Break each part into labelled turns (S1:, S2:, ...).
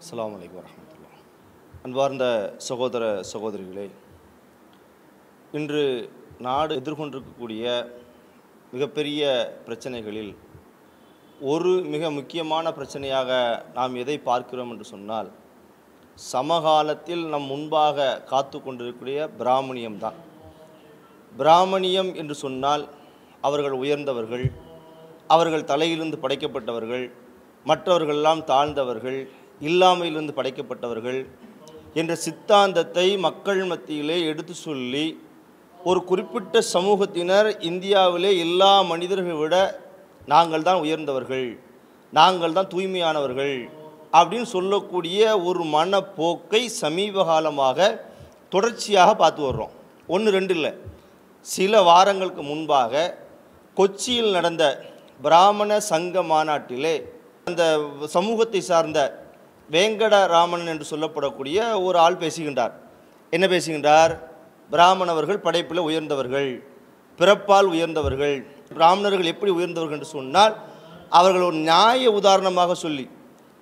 S1: அஸ்லாம் வலைக்கம் வரமத்துல்லா அன்பார்ந்த சகோதர சகோதரிகளே இன்று நாடு எதிர்கொண்டிருக்கக்கூடிய மிகப்பெரிய பிரச்சனைகளில் ஒரு மிக முக்கியமான பிரச்சனையாக நாம் எதை பார்க்கிறோம் என்று சொன்னால் சமகாலத்தில் நம் முன்பாக காத்து கொண்டிருக்கக்கூடிய பிராமணியம் தான். பிராமணியம் என்று சொன்னால் அவர்கள் உயர்ந்தவர்கள் அவர்கள் தலையிலிருந்து படைக்கப்பட்டவர்கள் மற்றவர்களெல்லாம் தாழ்ந்தவர்கள் இல்லாமையிலிருந்து படைக்கப்பட்டவர்கள் என்ற சித்தாந்தத்தை மக்கள் மத்தியிலே எடுத்து சொல்லி ஒரு குறிப்பிட்ட சமூகத்தினர் இந்தியாவிலே எல்லா மனிதர்களை விட நாங்கள் தான் உயர்ந்தவர்கள் நாங்கள் தான் தூய்மையானவர்கள் அப்படின்னு சொல்லக்கூடிய ஒரு மனப்போக்கை சமீப காலமாக தொடர்ச்சியாக பார்த்து வர்றோம். ஒன்று ரெண்டு இல்லை. சில வாரங்களுக்கு முன்பாக கொச்சியில் நடந்த பிராமண சங்க மாநாட்டிலே அந்த சமூகத்தை சார்ந்த வேங்கடராமன் என்று சொல்லப்படக்கூடிய ஒரு ஆள் பேசுகின்றார். என்ன பேசுகின்றார்? பிராமணவர்கள் படைப்பில் உயர்ந்தவர்கள் பிறப்பால் உயர்ந்தவர்கள். பிராமணர்கள் எப்படி உயர்ந்தவர்கள் என்று சொன்னால் அவர்கள் ஒரு நியாய உதாரணமாக சொல்லி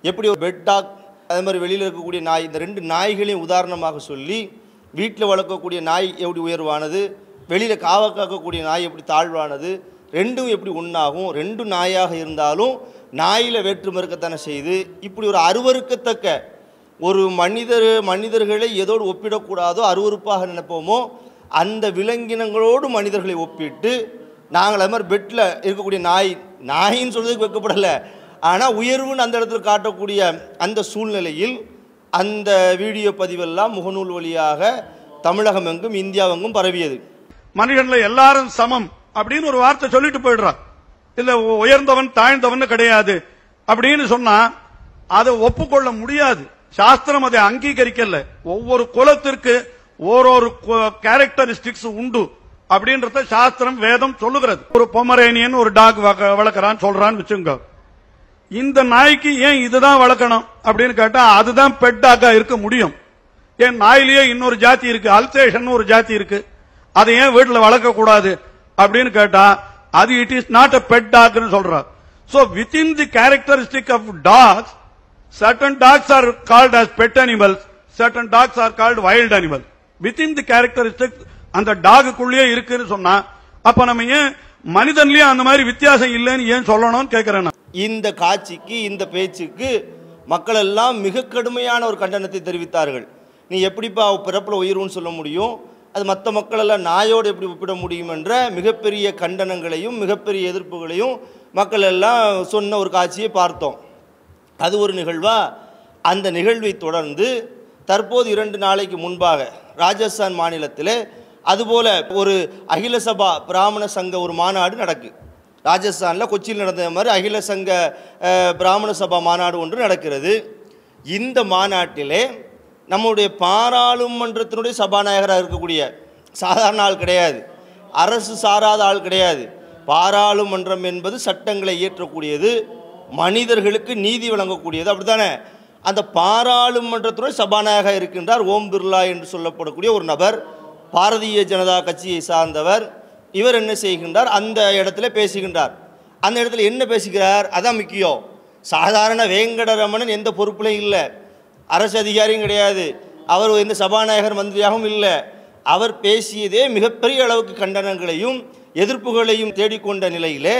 S1: எப்படி ஒரு பெட்டாக் அதே மாதிரி வெளியில் இருக்கக்கூடிய நாய் இந்த ரெண்டு நாய்களையும் உதாரணமாக சொல்லி வீட்டில் வளர்க்கக்கூடிய நாய் எப்படி உயர்வானது வெளியில் காவ காக்கக்கூடிய நாய் எப்படி தாழ்வானது ரெண்டும் எப்படி ஒன்றாகும் ரெண்டு நாயாக இருந்தாலும் நாயில் வேற்றுமை இருக்கத்தானே செய்து இப்படி ஒரு அருவருக்கத்தக்க ஒரு மனிதர் மனிதர்களை எதோடு ஒப்பிடக்கூடாதோ அருவருப்பாக நினைப்போமோ அந்த விலங்கினங்களோடு மனிதர்களை ஒப்பிட்டு நாங்கள் அது மாதிரி பெட்டில் இருக்கக்கூடிய நாய் நாயின்னு சொல்கிறதுக்கு வைக்கப்படலை. ஆனால் உயர்வுன்னு அந்த இடத்துல காட்டக்கூடிய அந்த சூழ்நிலையில் அந்த வீடியோ பதிவெல்லாம் முகநூல் வழியாக தமிழகம் எங்கும் இந்தியாவெங்கும் பரவியது.
S2: மனிதனில் எல்லாரும் சமம் அப்படின்னு ஒரு வார்த்தை சொல்லிட்டு போயிடுறான். இல்ல உயர்ந்தவன் தாழ்ந்தவன் கிடையாது. அப்படின்னு சொன்னா அதை ஒப்புக்கொள்ள முடியாது. சாஸ்திரம் அதை அங்கீகரிக்கல. ஒவ்வொரு குலத்திற்கு ஓரொரு கேரக்டரிஸ்டிக்ஸ் உண்டு அப்படின்றத சாஸ்திரம் வேதம் சொல்லுகிறது. ஒரு பொமரேனியன் ஒரு டாக் வளர்க்கறான் சொல்றான்னு வச்சுங்க இந்த நாய்க்கு ஏன் இதுதான் வளர்க்கணும் அப்படின்னு கேட்டா அதுதான் பெட் டாக்கா இருக்க முடியும். ஏன் நாயிலேயே இன்னொரு ஜாதி இருக்கு அல்சேஷன் ஒரு ஜாதி இருக்கு. அதை ஏன் வீட்டில் வளர்க்க கூடாது அப்படின்னு கேட்டா அது it is not a pet டாக்னு சொல்றார். So within the characteristic of dogs certain dogs are called as pet animals certain dogs are called wild animals. Within the characteristic அந்த டாகுக்குள்ளேயே இருக்குன்னு சொன்னா அப்ப நம்ம ஏன் மனிதன்லயே அந்த மாதிரி வித்தியாசம் இல்லைன்னு ஏன் சொல்லணும்னு கேட்கிறேன்
S1: இந்த காட்சிக்கு இந்த பேச்சுக்கு மக்கள் எல்லாம் மிக கடுமையான ஒரு கண்டனத்தை தெரிவித்தார்கள். நீ எப்படிப்பா பிறப்பில் உயிர்வுன்னு சொல்ல முடியும்? அது மற்ற மக்களெல்லாம் நாயோடு எப்படி ஒப்பிட முடியும் என்ற மிகப்பெரிய கண்டனங்களையும் மிகப்பெரிய எதிர்ப்புகளையும் மக்கள் எல்லாம் சொன்ன ஒரு காட்சியை பார்த்தோம். அது ஒரு நிகழ்வாக அந்த நிகழ்வை தொடர்ந்து தற்போது இரண்டு நாளைக்கு முன்பாக ராஜஸ்தான் மாநிலத்தில் அதுபோல் ஒரு அகில சபா பிராமண சங்க ஒரு மாநாடு நடக்கு. ராஜஸ்தானில் கொச்சியில் நடந்த மாதிரி அகில சங்க பிராமண சபா மாநாடு ஒன்று நடக்கிறது. இந்த மாநாட்டிலே நம்முடைய பாராளுமன்றத்தினுடைய சபாநாயகராக இருக்கக்கூடிய சாதாரண ஆள் கிடையாது. அரசு சாராத ஆள் கிடையாது. பாராளுமன்றம் என்பது சட்டங்களை இயற்றக்கூடியது மனிதர்களுக்கு நீதி வழங்கக்கூடியது. அப்படித்தானே? அந்த பாராளுமன்றத்துடன் சபாநாயகராக இருக்கின்றார் ஓம் பிர்லா என்று சொல்லப்படக்கூடிய ஒரு நபர் பாரதிய ஜனதா கட்சியை சார்ந்தவர். இவர் என்ன செய்கின்றார்? அந்த இடத்துல பேசுகின்றார். அந்த இடத்துல என்ன பேசுகிறார்? அதான் முக்கியம். சாதாரண வேங்கடரமணன் எந்த பொறுப்புலையும் இல்லை. அரசு அதிகாரியும் கிடையாது அவர் எந்த சபாநாயகர் மந்திரியாகவும் இல்லை அவர் பேசியதே மிகப்பெரிய அளவுக்கு கண்டனங்களையும் எதிர்ப்புகளையும் தேடிக்கொண்ட நிலையிலே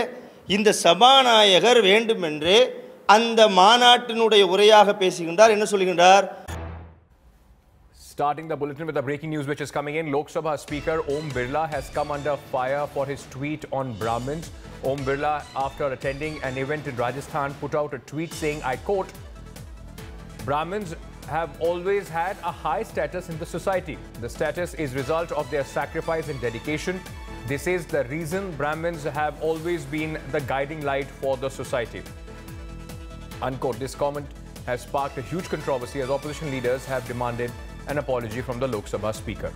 S1: இந்த சபாநாயகர் வேண்டுமென்று அந்த மாநாட்டினுடைய உரையாக பேசுகின்றார் என்ன சொல்கின்றார்
S3: Starting the bulletin with the breaking news which is coming in, Lok Sabha Speaker Om Birla has come under fire for his tweet on Brahmins. Om Birla, after attending an event in Rajasthan, put out a tweet saying, I quote, Brahmins have always had a high status in the society. The status is result of their sacrifice and dedication. This is the reason Brahmins have always been the guiding light for the society. Unquote. This comment has sparked a huge controversy as opposition leaders have demanded an apology from the Lok Sabha Speaker.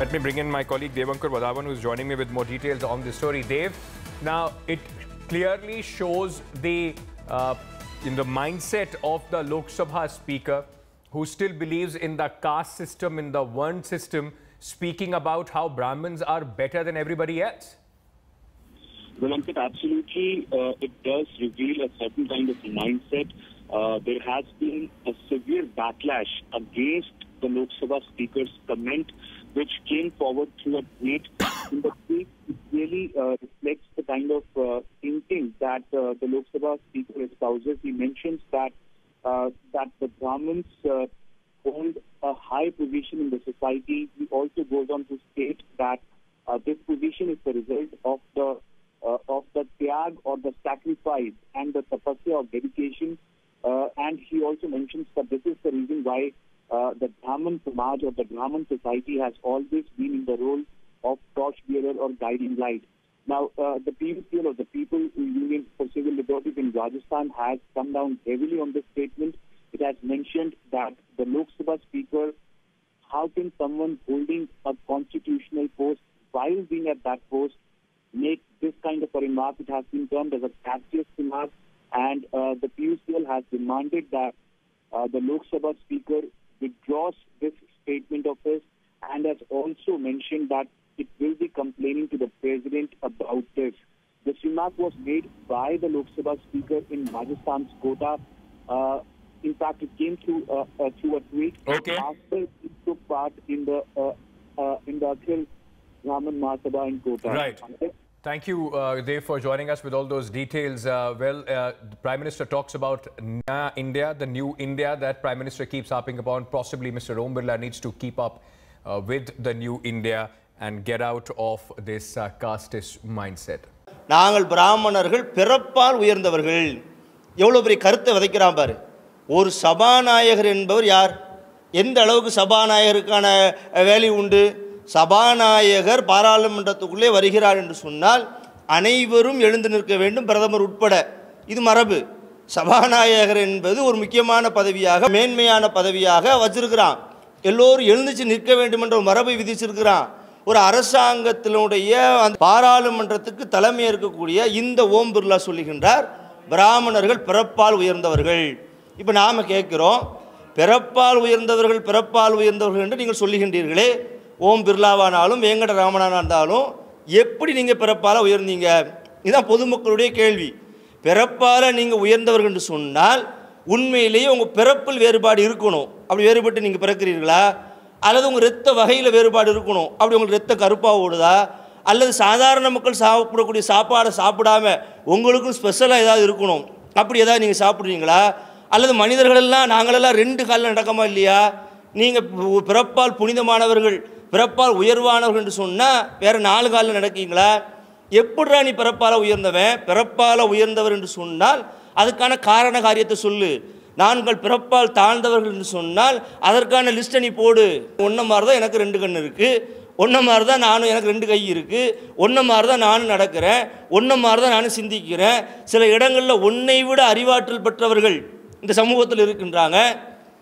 S3: Let me bring in my colleague Devankar Vadavan, who is joining me with more details on this story. Dev, now it clearly shows the uh, in the mindset of the Lok Sabha speaker, who still believes in the caste system, in the Varn system, speaking about how Brahmins are better than everybody else.
S4: Well, Ankit, absolutely, uh, it does reveal a certain kind of mindset. Uh, there has been a severe backlash against the Lok Sabha Speaker's comment, which came forward through a tweet. In the tweet, it really uh, reflects the kind of uh, thinking that uh, the Lok Sabha Speaker espouses. He mentions that uh, that the Brahmins uh, hold a high position in the society. He also goes on to state that uh, this position is the result of the uh, of the tyag or the sacrifice and the tapasya of dedication. Uh, and he also mentions that this is the reason why uh, the Brahman Samaj or the Brahman society has always been in the role of torchbearer or guiding light. Now, uh, the PVCL or the People Union for Civil Liberties in Rajasthan has come down heavily on this statement. It has mentioned that the Lok Sabha Speaker, how can someone holding a constitutional post while being at that post make this kind of a remark? It has been termed as a captious remark, and uh, the PUCL has demanded that uh, the Lok Sabha Speaker withdraws this statement of his and has also mentioned that it will be complaining to the President about this. This remark was made by the Lok Sabha Speaker in Rajasthan's Kota. Uh, in fact, it came through uh, uh, through a tweet
S3: Okay.
S4: after he took part in the uh, uh, in the Akhil Brahman Mahasabha in Kota.
S3: Right. Thank you, uh, Dave, for joining us with all those details. Uh, well, uh, the Prime Minister talks about Na India, the new India that Prime Minister keeps harping upon. Possibly Mr. Om Birla needs to keep up uh, with the new India and get out of this uh, casteist mindset.
S1: நாங்கள் பிராமணர்கள் பிறப்பால் உயர்ந்தவர்கள் எவ்வளோ பெரிய கருத்தை விதைக்கிறான் பாரு ஒரு சபாநாயகர் என்பவர் யார் எந்த அளவுக்கு சபாநாயகருக்கான வேலை உண்டு சபாநாயகர் பாராளுமன்றத்துக்குள்ளே வருகிறார் என்று சொன்னால் அனைவரும் எழுந்து நிற்க வேண்டும் பிரதமர் உட்பட. இது மரபு. சபாநாயகர் என்பது ஒரு முக்கியமான பதவியாக மேன்மையான பதவியாக வச்சிருக்கிறான். எல்லோரும் எழுந்துச்சு நிற்க வேண்டும் என்ற ஒரு மரபை விதிச்சிருக்கிறான். ஒரு அரசாங்கத்தினுடைய அந்த பாராளுமன்றத்துக்கு தலைமை இருக்கக்கூடிய இந்த ஓம் பிர்லா சொல்லுகின்றார் பிராமணர்கள் பிறப்பால் உயர்ந்தவர்கள். இப்போ நாம் கேட்குறோம் பிறப்பால் உயர்ந்தவர்கள் பிறப்பால் உயர்ந்தவர்கள் என்று நீங்கள் சொல்லுகின்றீர்களே ஓம் பிர்லாவானாலும் வேங்கட ராமனாக இருந்தாலும் எப்படி நீங்கள் பிறப்பால் உயர்ந்தீங்க? இதுதான் பொதுமக்களுடைய கேள்வி. பிறப்பால் நீங்கள் உயர்ந்தவர்கள் என்று சொன்னால் உண்மையிலேயே உங்கள் பிறப்பில் வேறுபாடு இருக்கணும். அப்படி வேறுபட்டு நீங்கள் பிறக்கிறீர்களா? அல்லது உங்கள் ரத்த வகையில் வேறுபாடு இருக்கணும். அப்படி உங்களுக்கு ரத்த கருப்பாக ஓடுதா அல்லது சாதாரண மக்கள் சாப்பிடக்கூடிய சாப்பாடை சாப்பிடாம உங்களுக்கும் ஸ்பெஷலாக ஏதாவது இருக்கணும். அப்படி ஏதாவது நீங்கள் சாப்பிட்றீங்களா? அல்லது மனிதர்களெல்லாம் நாங்களெல்லாம் ரெண்டு காலில் நடக்கமா இல்லையா? நீங்கள் பிறப்பால் புனிதமானவர்கள். பிறப்பால் உயர்வானவர்கள் என்று சொன்னால் வேறு நாலு காலில் நடக்கீங்களா? எப்படிரா நீ பிறப்பால் உயர்ந்தவன்? பிறப்பால் உயர்ந்தவர் என்று சொன்னால் அதுக்கான காரண காரியத்தை சொல்லு. நாங்கள் பிறப்பால் தாழ்ந்தவர்கள் என்று சொன்னால் அதற்கான லிஸ்ட்டை நீ போடு. ஒன்றை மாதிரி தான் எனக்கு ரெண்டு கண் இருக்குது ஒன்றை மாதிரி தான் நானும் எனக்கு ரெண்டு கை இருக்குது ஒன்றை மாதிரி தான் நானும் நடக்கிறேன். ஒன்றை மாதிரி தான் நானும் சிந்திக்கிறேன். சில இடங்களில் ஒன்றை விட அறிவாற்றல் பெற்றவர்கள் இந்த சமூகத்தில் இருக்கின்றாங்க.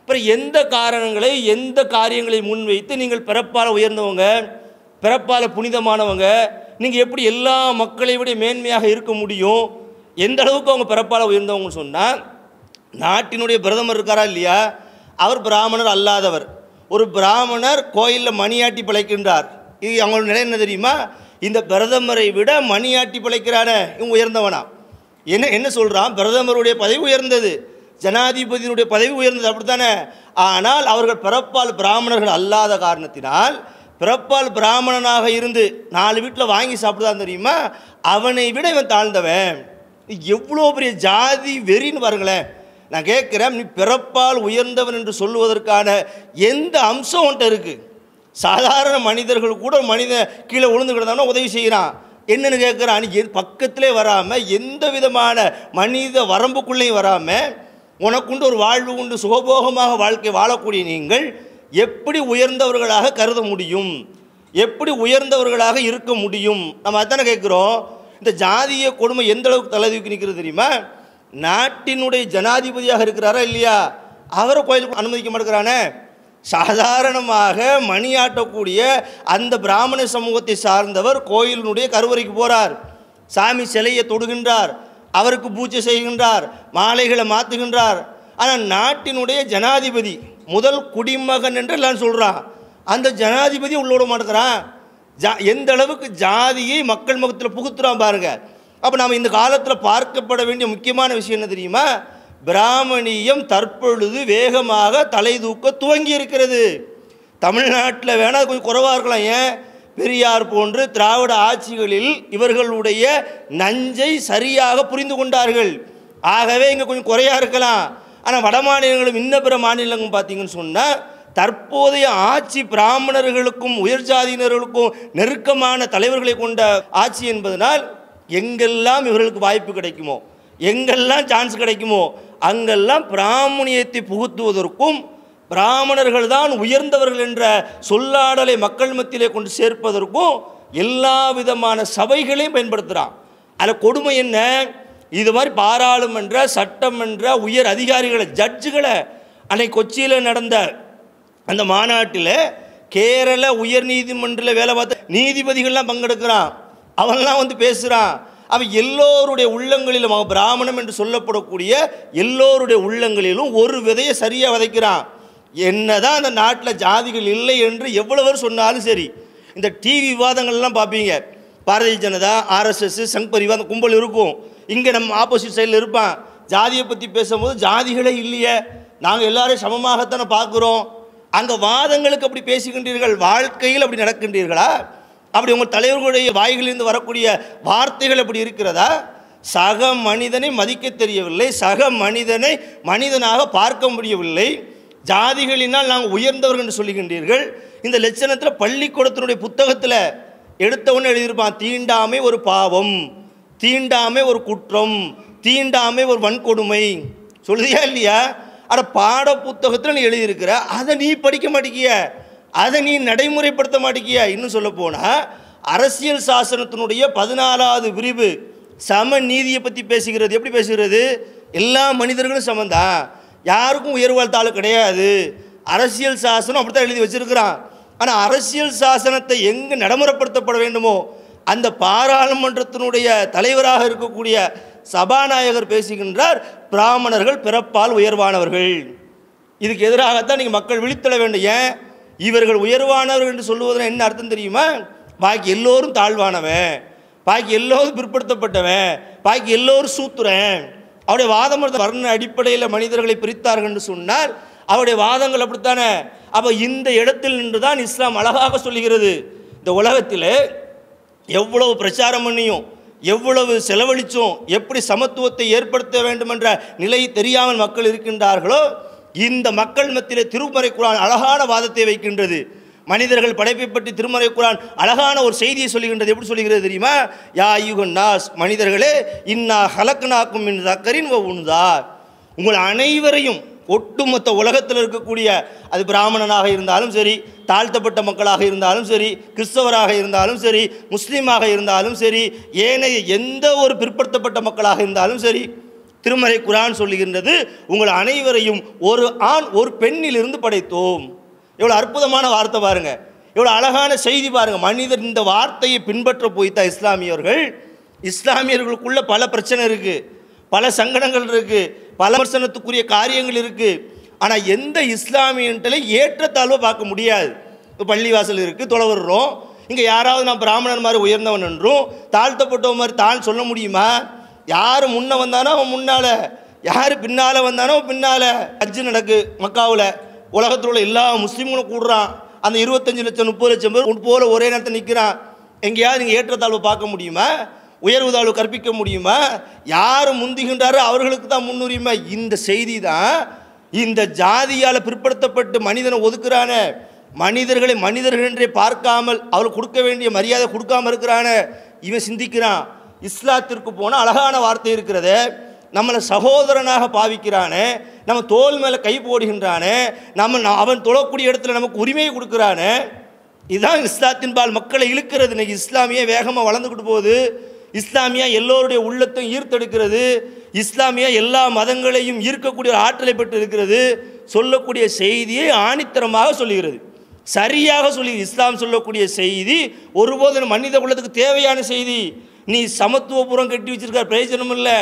S1: அப்புறம் எந்த காரணங்களை எந்த காரியங்களை முன்வைத்து நீங்கள் பிறப்பால் உயர்ந்தவங்க பிறப்பால் புனிதமானவங்க நீங்கள் எப்படி எல்லா மக்களை விட மேன்மையாக இருக்க முடியும் எந்த அளவுக்கு அவங்க பிறப்பால் உயர்ந்தவங்கன்னு சொன்னால் நாட்டினுடைய பிரதமர் இருக்காரா இல்லையா? அவர் பிராமணர் அல்லாதவர். ஒரு பிராமணர் கோயிலில் மணியாட்டி பிழைக்கின்றார். இது அவங்களோட நிலை என்ன தெரியுமா? இந்த பிரதமரை விட மணியாட்டி பிழைக்கிறான இவன் உயர்ந்தவனா. என்ன என்ன சொல்கிறான் பிரதமருடைய பதவி உயர்ந்தது. ஜனாதிபதியினுடைய பதவி உயர்ந்தது அப்படித்தானே? ஆனால் அவர்கள் பிறப்பால் பிராமணர்கள் அல்லாத காரணத்தினால் பிறப்பால் பிராமணனாக இருந்து நாலு வீட்டில் வாங்கி சாப்பிடுதான் தெரியுமா? அவனை விட இவன் தாழ்ந்தவன். எவ்வளோ பெரிய ஜாதி வெறின்னு பாருங்களேன். நான் கேட்குறேன் நீ பிறப்பால் உயர்ந்தவன் என்று சொல்லுவதற்கான எந்த அம்சம் உன்ட்ட இருக்குது சாதாரண மனிதர்கள் கூட மனித கீழே விழுந்து கிடந்தாலும் உதவி செய்கிறான் என்னென்னு கேட்குறான் நீ பக்கத்திலே வராமல் எந்த விதமான மனித வரம்புக்குள்ளேயும் வராமல் உனக்குண்டு ஒரு வாழ்வு உண்டு சுகபோகமாக வாழ்க்கை வாழக்கூடிய நீங்கள் எப்படி உயர்ந்தவர்களாக கருத முடியும்? எப்படி உயர்ந்தவர்களாக இருக்க முடியும்? நம்ம அதானே கேட்குறோம். இந்த ஜாதிய கொடுமை எந்த அளவுக்கு தலைதூக்கி நிற்கிறது தெரியுமா? நாட்டினுடைய ஜனாதிபதியாக இருக்கிறாரா இல்லையா? அவரை கோயிலுக்கு அனுமதிக்க மாட்டேங்கிறானே. சாதாரணமாக மணியாட்டக்கூடிய அந்த பிராமண சமூகத்தை சார்ந்தவர் கோயிலினுடைய கருவறைக்கு போகிறார் சாமி சிலையை தொடுகின்றார். அவருக்கு பூஜை செய்கின்றார் மாலைகளை மாற்றுகின்றார் ஆனால் நாட்டினுடைய ஜனாதிபதி முதல் குடிமகன் என்று எல்லாம் சொல்கிறான் அந்த ஜனாதிபதி உள்ளோட மாட்டேங்கிறான் ஜா எந்த அளவுக்கு ஜாதியை மக்கள் முகத்தில் புகுத்துறான் பாருங்க. அப்போ நாம் இந்த காலத்தில் பார்க்கப்பட வேண்டிய முக்கியமான விஷயம் என்ன தெரியுமா? பிராமணியம் தற்பொழுது வேகமாக தலை தூக்க துவங்கி இருக்கிறது தமிழ்நாட்டில் வேணால் கொஞ்சம் குறைவாக இருக்கலாம் ஏன்? பெரியார் போன்று திராவிட ஆட்சிகளில் இவர்களுடைய நஞ்சை சரியாக புரிந்து கொண்டார்கள். ஆகவே இங்கே கொஞ்சம் குறையாக இருக்கலாம். ஆனால் வட மாநிலங்களும் இன்ன பிற மாநிலங்களும் பார்த்தீங்கன்னு சொன்னால் தற்போதைய ஆட்சி பிராமணர்களுக்கும் உயர் ஜாதியினர்களுக்கும் நெருக்கமான தலைவர்களை கொண்ட ஆட்சி என்பதனால் எங்கெல்லாம் இவர்களுக்கு வாய்ப்பு கிடைக்குமோ எங்கெல்லாம் சான்ஸ் கிடைக்குமோ அங்கெல்லாம் பிராமணியத்தை புகுத்துவதற்கும் பிராமணர்கள் தான் உயர்ந்தவர்கள் என்ற சொல்லாடலை மக்கள் மத்தியிலே கொண்டு சேர்ப்பதற்கும் எல்லா விதமான சபைகளையும் பயன்படுத்துகிறான் அதில் கொடுமை என்ன? இது மாதிரி பாராளுமன்ற சட்டமன்ற உயர் அதிகாரிகளை ஜட்ஜுகளை அன்னைக்கு கொச்சியில் நடந்த அந்த மாநாட்டில் கேரள உயர் நீதிமன்றத்தில் வேலை பார்த்த நீதிபதிகள்லாம் பங்கெடுக்கிறான். அவன்லாம் வந்து பேசுகிறான் அவன் எல்லோருடைய உள்ளங்களிலும் அவன் பிராமணம் என்று சொல்லப்படக்கூடிய எல்லோருடைய உள்ளங்களிலும் ஒரு விதையை சரியாக விதைக்கிறான். என்னதான் அந்த நாட்டில் ஜாதிகள் இல்லை என்று எவ்வளவு சொன்னாலும் சரி இந்த டிவி விவாதங்கள்லாம் பார்ப்பீங்க. பாரதிய ஜனதா ஆர்எஸ்எஸ் சங் பரிவார் அந்த கும்பல் இருக்கும். இங்கே நம்ம ஆப்போசிட் சைடில் இருப்பான். ஜாதியை பற்றி பேசும்போது ஜாதிகளே இல்லையே. நாங்கள் எல்லாரையும் சமமாகத்தானே பார்க்குறோம். அங்கே வாதங்களுக்கு அப்படி பேசுகின்றீர்கள் வாழ்க்கையில் அப்படி நடக்கின்றீர்களா? அப்படி உங்கள் தலைவர்களுடைய வாய்களிலிருந்து வரக்கூடிய வார்த்தைகள் அப்படி இருக்கிறதா? சக மனிதனை மதிக்க தெரியவில்லை. சக மனிதனை மனிதனாக பார்க்க முடியவில்லை. ஜாதிகளினால் நாங்கள் உயர்ந்தவர்கள் என்று சொல்லுகின்றீர்கள். இந்த லட்சணத்தில் பள்ளிக்கூடத்தினுடைய புத்தகத்தில் எடுத்தவொன்னு எழுதியிருப்பான் தீண்டாமை ஒரு பாவம் தீண்டாமை ஒரு குற்றம் தீண்டாமை ஒரு வன்கொடுமை. சொல்லுதியா இல்லையா? அட பாட புத்தகத்தில் நீ எழுதியிருக்கிற அதை நீ படிக்க மாட்டேங்கிய அதை நீ நடைமுறைப்படுத்த மாட்டேங்கிய இன்னும் சொல்ல போனால் அரசியல் சாசனத்தினுடைய பதினாலாவது விரிவு சம நீதியை பற்றி பேசுகிறது. எப்படி பேசுகிறது? எல்லா மனிதர்களும் சமந்தான் யாருக்கும் உயர்வாழ் தாள் கிடையாது. அரசியல் சாசனம் அப்படித்தான் எழுதி வச்சிருக்கிறான். ஆனால் அரசியல் சாசனத்தை எங்கே நடைமுறைப்படுத்தப்பட வேண்டுமோ அந்த பாராளுமன்றத்தினுடைய தலைவராக இருக்கக்கூடிய சபாநாயகர் பேசுகின்றார் பிராமணர்கள் பிறப்பால் உயர்வானவர்கள். இதுக்கு எதிராகத்தான் நீங்கள் மக்கள் விழித்தள வேண்டும். ஏன்? இவர்கள் உயர்வானவர்கள் என்று சொல்லுவதில் என்ன அர்த்தம் தெரியுமா? பாக்கி எல்லோரும் தாழ்வானவன். பாக்கி எல்லோரும் பிற்படுத்தப்பட்டவன். பாக்கி எல்லோரும் சூத்துறேன். அவருடைய வாதம் வர்ண அடிப்படையில் மனிதர்களை பிரித்தார்கள் என்று சொன்னால் அவருடைய வாதங்கள் அப்படித்தானே? அப்போ இந்த இடத்தில் நின்று தான் இஸ்லாம் அழகாக சொல்லுகிறது. இந்த உலகத்தில் எவ்வளவு பிரச்சாரம் பண்ணியும் எவ்வளவு செலவழிச்சும் எப்படி சமத்துவத்தை ஏற்படுத்த வேண்டும் என்ற நிலை தெரியாமல் மக்கள் இருக்கின்றார்களோ இந்த மக்கள் மத்தியிலே திருமறை குரான் அழகான வாதத்தை வைக்கின்றது. மனிதர்கள் படைப்பை பற்றி திருமறை குரான் அழகான ஒரு செய்தியை சொல்லுகின்றது. எப்படி சொல்லுகிறது தெரியுமா? யா யுகன் நாஸ் மனிதர்களே இன்னா ஹலக்னாக்கும் மின் தக்கரின் உண்தார் உங்கள் அனைவரையும் ஒட்டுமொத்த உலகத்தில் இருக்கக்கூடிய அது பிராமணனாக இருந்தாலும் சரி தாழ்த்தப்பட்ட மக்களாக இருந்தாலும் சரி கிறிஸ்தவராக இருந்தாலும் சரி முஸ்லீமாக இருந்தாலும் சரி ஏனைய எந்த ஒரு பிற்படுத்தப்பட்ட மக்களாக இருந்தாலும் சரி திருமறை குரான் சொல்லுகின்றது உங்கள் அனைவரையும் ஒரு ஆண் ஒரு பெண்ணிலிருந்து படைத்தோம். எவ்வளோ அற்புதமான வார்த்தை பாருங்கள் எவ்வளோ அழகான செய்தி பாருங்கள் மனிதர் இந்த வார்த்தையை பின்பற்ற போய்த்தா இஸ்லாமியர்கள். இஸ்லாமியர்களுக்குள்ள பல பிரச்சனை இருக்குது பல சங்கடங்கள் இருக்குது பல விமர்சனத்துக்குரிய காரியங்கள் இருக்குது ஆனால் எந்த இஸ்லாமியன்ட்டில் ஏற்றத்தாழ்வை பார்க்க முடியாது. இப்போ பள்ளிவாசல் இருக்குது தொலைவர்றோம் இங்கே யாராவது நான் பிராமணன் மாதிரி உயர்ந்தவன் என்றும் தாழ்த்தப்பட்டவன் மாதிரி தான் சொல்ல முடியுமா? யார் முன்னே வந்தானோ அவன் முன்னால். யார் பின்னால் வந்தானோ பின்னால். ஹஜ்ஜு நடக்கு மக்காவில் உலகத்தில் உள்ள எல்லா முஸ்லீம்களும் கூடுறான். அந்த இருபத்தஞ்சு லட்சம் முப்பது லட்சம் பேர் போல ஒரே நேரத்தில் நிற்கிறான் எங்கேயாவது நீங்கள் ஏற்றத்தாழ்வு பார்க்க முடியுமா? உயர்வு தாழ்வு கற்பிக்க முடியுமா? யார் முந்துகின்றாரோ அவர்களுக்கு தான் முன்னுரிமை. இந்த செய்தி தான் இந்த ஜாதியால் பிற்படுத்தப்பட்டு மனிதனை ஒதுக்குறான. மனிதர்களை மனிதர்கள் என்றே பார்க்காமல் அவர் கொடுக்க வேண்டிய மரியாதை கொடுக்காம இருக்கிறான. இவன் சிந்திக்கிறான். இஸ்லாத்திற்கு போனால் அழகான வார்த்தை இருக்கிறதே. நம்மளை சகோதரனாக பாவிக்கிறானே நம்ம தோல் மேலே கை போடுகின்றானே நம்ம அவன் தொழக்கூடிய இடத்துல நமக்கு உரிமையை கொடுக்குறானே இதுதான் இஸ்லாத்தின் பால். மக்களை இழுக்கிறது. இன்றைக்கி இஸ்லாமிய வேகமாக வளர்ந்துக்கிட்டு போகுது. இஸ்லாமியா எல்லோருடைய உள்ளத்தையும் ஈர்த்தெடுக்கிறது. இஸ்லாமியா எல்லா மதங்களையும் ஈர்க்கக்கூடிய ஒரு ஆற்றலை பெற்று இருக்கிறது சொல்லக்கூடிய செய்தியை ஆணித்தரமாக சொல்லுகிறது. சரியாக சொல்லி இஸ்லாம் சொல்லக்கூடிய செய்தி ஒருபோதும் மனித குலத்துக்கு தேவையான செய்தி. நீ சமத்துவபுரம் கட்டி வச்சிருக்க பிரயோஜனம் இல்லை.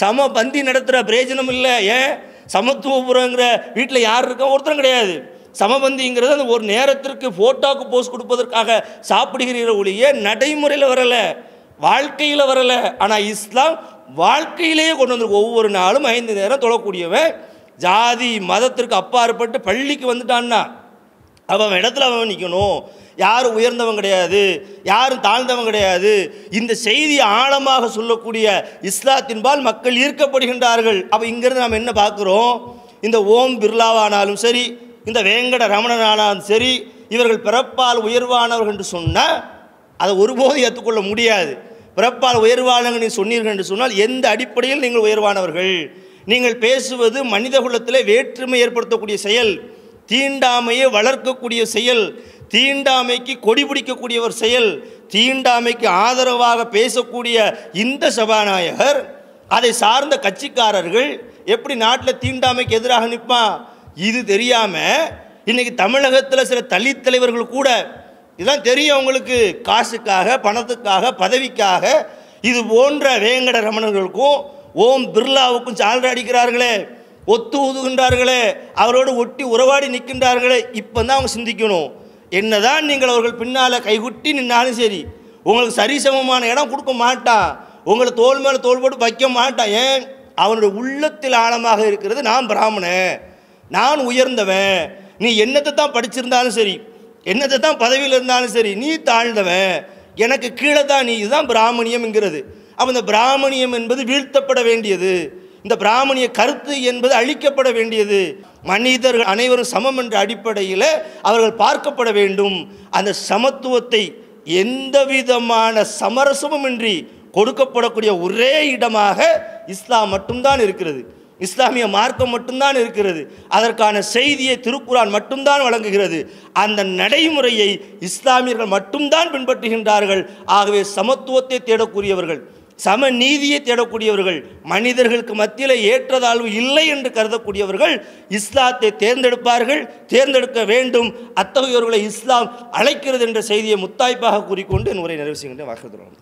S1: சம பந்தி நடத்துகிற பிரயோஜனம் இல்லை. ஏன்? சமத்துவபுரங்கிற வீட்டில் யார் இருக்கா ஒருத்தரும் கிடையாது. சமபந்திங்கிறது அந்த ஒரு நேரத்திற்கு ஃபோட்டோக்கு போஸ்ட் கொடுப்பதற்காக சாப்பிடுகிற ஒழிய நடைமுறையில் வரலை. வாழ்க்கையில் வரலை. ஆனால் இஸ்லாம் வாழ்க்கையிலேயே கொண்டு வந்திருக்கு. ஒவ்வொரு நாளும் ஐந்து நேரம் தொழக்கூடியவன் ஜாதி மதத்திற்கு அப்பாற்பட்டு பள்ளிக்கு வந்துட்டான்னா அவன் இடத்துல அவன் நிற்கணும் யாரும் உயர்ந்தவன் கிடையாது யாரும் தாழ்ந்தவன் கிடையாது. இந்த செய்தியை ஆழமாக சொல்லக்கூடிய இஸ்லாத்தின்பால் மக்கள் ஈர்க்கப்படுகின்றார்கள். அப்போ இங்கேருந்து நாம் என்ன பார்க்குறோம்? இந்த ஓம் பிர்லாவானாலும் சரி இந்த வேங்கட ரமணனானாலும் சரி இவர்கள் பிறப்பால் உயர்வானவர்கள் என்று சொன்னால் அதை ஒருபோதும் ஏற்றுக்கொள்ள முடியாது. பிறப்பால் உயர்வானவர்கள் நீங்கள் சொன்னீர்கள் என்று சொன்னால் எந்த அடிப்படையில் நீங்கள் உயர்வானவர்கள்? நீங்கள் பேசுவது மனித குலத்தில் வேற்றுமை ஏற்படுத்தக்கூடிய செயல். தீண்டாமையை வளர்க்கக்கூடிய செயல் தீண்டாமைக்கு கொடி பிடிக்கக்கூடிய ஒரு செயல் தீண்டாமைக்கு ஆதரவாக பேசக்கூடிய இந்த சபாநாயகர் அதை சார்ந்த கட்சிக்காரர்கள் எப்படி நாட்டில் தீண்டாமைக்கு எதிராக நிற்பான்? இது தெரியாமல் இன்றைக்கி தமிழகத்தில் சில தலித் தலைவர்கள் கூட இதெல்லாம் தெரியும் அவங்களுக்கு காசுக்காக பணத்துக்காக பதவிக்காக இது போன்ற வேங்கட ரமணர்களுக்கும் ஓம் பிர்லாவுக்கும் சால்ரை அடிக்கிறார்களே. ஒத்து ஊதுகின்றார்களே அவரோடு ஒட்டி உறவாடி நிற்கின்றார்களே இப்போ தான் அவங்க சிந்திக்கணும். என்னதான் நீங்கள் அவர்கள் பின்னால் கைகுட்டி நின்னாலும் சரி உங்களுக்கு சரிசமமான இடம் கொடுக்க மாட்டான் உங்களை தோல் மேலே தோல் போட்டு வைக்க மாட்டான். ஏன்? அவனுடைய உள்ளத்தில் ஆழமாக இருக்கிறது நான் பிராமணன். நான் உயர்ந்தவன். நீ என்னத்தை தான் படிச்சிருந்தாலும் சரி என்னத்தை தான் பதவியில் இருந்தாலும் சரி நீ தாழ்ந்தவன். எனக்கு கீழே தான் நீ இதுதான் பிராமணியம்ங்கிறது அப்போ இந்த பிராமணியம் என்பது வீழ்த்தப்பட வேண்டியது. இந்த பிராமணிய கருத்து என்பது அழிக்கப்பட வேண்டியது. மனிதர்கள் அனைவரும் சமம் என்ற அடிப்படையில் அவர்கள் பார்க்கப்பட வேண்டும். அந்த சமத்துவத்தை எந்த விதமான சமரசமும் இன்றி கொடுக்கப்படக்கூடிய ஒரே இடமாக இஸ்லாம் மட்டும்தான் இருக்கிறது. இஸ்லாமிய மார்க்கம் மட்டும்தான் இருக்கிறது. அதற்கான செய்தியை திருக்குறான் மட்டும்தான் வழங்குகிறது. அந்த நடைமுறையை இஸ்லாமியர்கள் மட்டும்தான் பின்பற்றுகின்றார்கள். ஆகவே சமத்துவத்தை தேடக்கூடியவர்கள் சம நீதியை தேடக்கூடியவர்கள் மனிதர்களுக்கு மத்தியில் ஏற்றதாழ்வு இல்லை என்று கருதக்கூடியவர்கள் இஸ்லாத்தை தேர்ந்தெடுப்பார்கள் தேர்ந்தெடுக்க வேண்டும். அத்தகையவர்களை இஸ்லாம் அழைக்கிறது என்ற செய்தியை முத்தாய்ப்பாக கூறிக்கொண்டு என் உரை நிறைவு செய்கின்றேன்.
S5: வாக்குறோம்